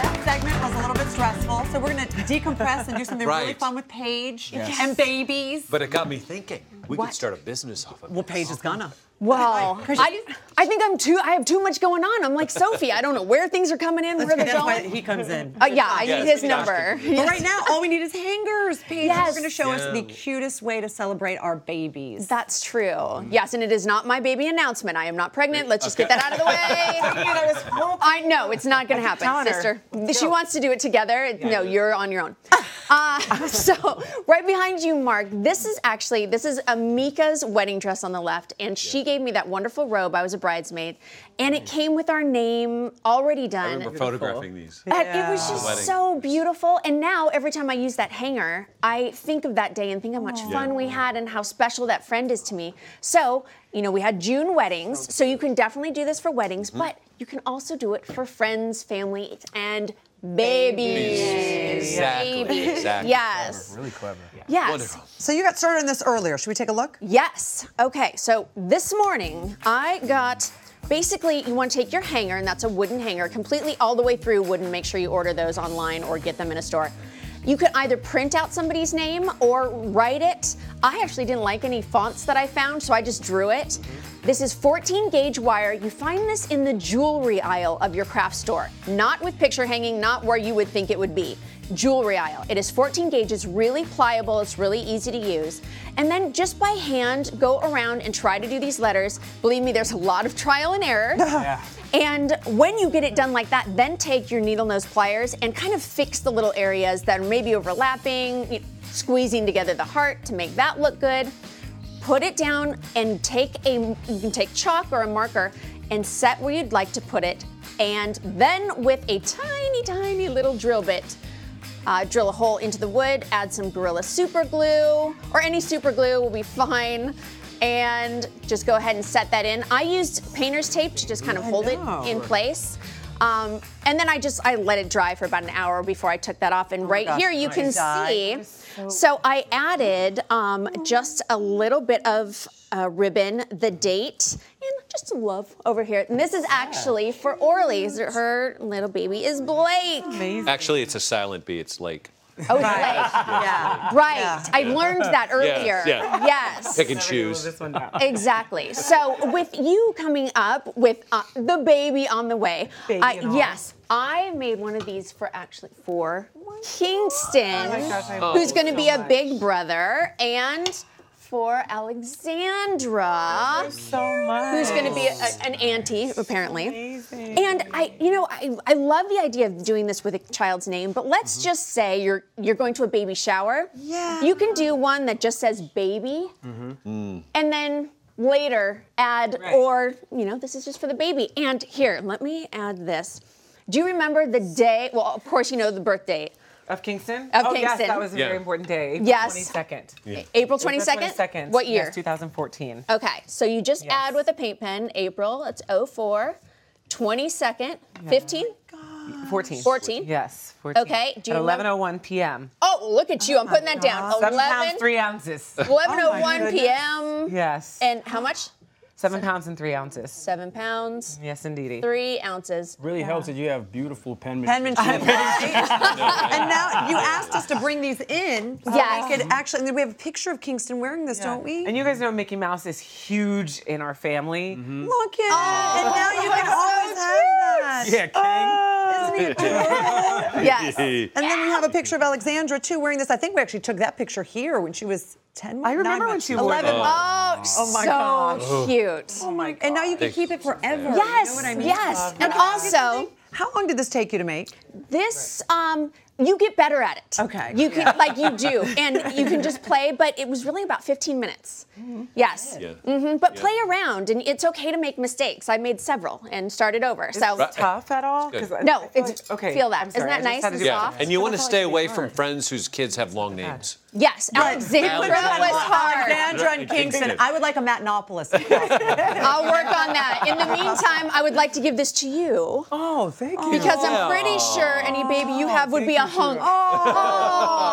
That segment was a little bit stressful, so we're going to decompress and do something really Right. fun with Paige Yes. and babies. But it got me thinking. We What? could start a business off of well, it. Paige is gonna. Well, I, I think I'm too. I have too much going on. I'm like Sophie. I don't know where things are coming in, where they're That's why going. he comes in. Uh, yeah, I Yes, need his number. can- But right now, all we need is hangers. Paige, Yes. you're going to show us the cutest way to celebrate our babies. That's true. Yes, and it is not my baby announcement. I am not pregnant. Let's just get that out of the way. I know it's not going to happen, telling her. sister. She wants to do it together. No, you're on your own. Uh, so right behind you, Mark. This is actually this is Amika's wedding dress on the left, and she gave me that wonderful robe. I was a bridesmaid, and it came with our name already done. I done. remember photographing these. And it was just Wedding. so beautiful. And now every time I use that hanger, I think of that day and think how much fun we had and how special that friend is to me. So, you know, we had June weddings, so you can definitely do this for weddings, but you can also do it for friends, family, and babies. Exactly, Babies. exactly. Yes. Really clever. Yes. Wonderful. So you got started on this earlier. Should we take a look? Yes. Okay, so this morning I got basically you want to take your hanger, and that's a wooden hanger, completely all the way through wooden. Make sure you order those online or get them in a store. You could either print out somebody's name or write it. I actually didn't like any fonts that I found, so I just drew it. Mm-hmm. This is 14 gauge wire. You find this in the jewelry aisle of your craft store, not with picture hanging, not where you would think it would be jewelry aisle. It is 14 gauge, it's really pliable, it's really easy to use. And then just by hand, go around and try to do these letters. Believe me, there's a lot of trial and error. And when you get it done like that, then take your needle nose pliers and kind of fix the little areas that are maybe overlapping, you know, squeezing together the heart to make that look good. Put it down and take a, you can take chalk or a marker and set where you'd like to put it. And then with a tiny, tiny little drill bit, uh, drill a hole into the wood, add some Gorilla Super Glue, or any super glue will be fine, and just go ahead and set that in. I used painter's tape to just kind of hold it in place. Um, and then I just I let it dry for about an hour before I took that off. And right gosh, here you can nice. see. So I added um, just a little bit of uh, ribbon, the date, and just love over here. And this is actually for Orly. Her little baby is Blake. Actually, it's a silent B. It's Lake. Oh, it's Blake. Yeah. Right. Yeah. I learned that earlier. yeah. Yes. Pick and choose. Exactly. So with you coming up with uh, the baby on the way, Baby I- and all. yes, I made one of these for actually for Kingston, gosh, I who's love going to it be so a much. big brother, and for Alexandra, So much. who's going to be a, an auntie apparently. Amazing. And I, you know, I, I love the idea of doing this with a child's name, but let's just say you're you're going to a baby shower. Yeah. You can do one that just says baby, Mm-hmm. and then later add Right. or you know this is just for the baby. And here, let me add this. Do you remember the day? Well, of course you know the birth date. Of Kingston? Of oh, yes, that was a Yeah. very important day. April Yes. 22nd. April April 22nd? 22nd. What year? Yes, 2014. Okay, so you just Yes. add with a paint pen, April, it's 04, 22nd, 15? 14. 14? Yes, 14. Okay, do you At remember- 11:01 p.m. Oh, look at you, I'm oh putting that down. Seven 11, pounds, three ounces. 11.01 p.m. yes. And how much? Seven pounds and three ounces. Seven pounds, Yes, indeed. three ounces. Really helps that you have beautiful penmanship. Penmanship. and now you asked us to bring these in. So Yes. We could actually, and we have a picture of Kingston wearing this, don't we? And you guys know Mickey Mouse is huge in our family. Look at oh. it. And now you can always have that. Yeah, King. Oh. Isn't he adorable? Yes. And then we have a picture of Alexandra too wearing this. I think we actually took that picture here when she was 10. I remember nine when months- she wore 11 that. months. Oh, my so gosh. cute. Oh my god. And now you can keep it forever. Yes, You know what I mean? yes. Now, And can I ask you also- how long did this take you to make? This, um, you get better at it. Okay. You can, like you do, and you can just play. But it was really about 15 minutes. Yes. Yeah. Mm-hmm. But play around, and it's okay to make mistakes. I made several and started over. So. Right. Tough at all? Good. 'Cause No, it's- like- okay. feel that. I'm Isn't that nice and do- Yeah, soft? and you want to stay away they from friends whose kids have long names. Yes, Alexandra was hard. Alexandra and Kingston. I would like a Matenopoulos. I'll work on that. In the meantime, I would like to give this to you Oh, thank you. because I'm pretty sure any baby you have would be a 很哦。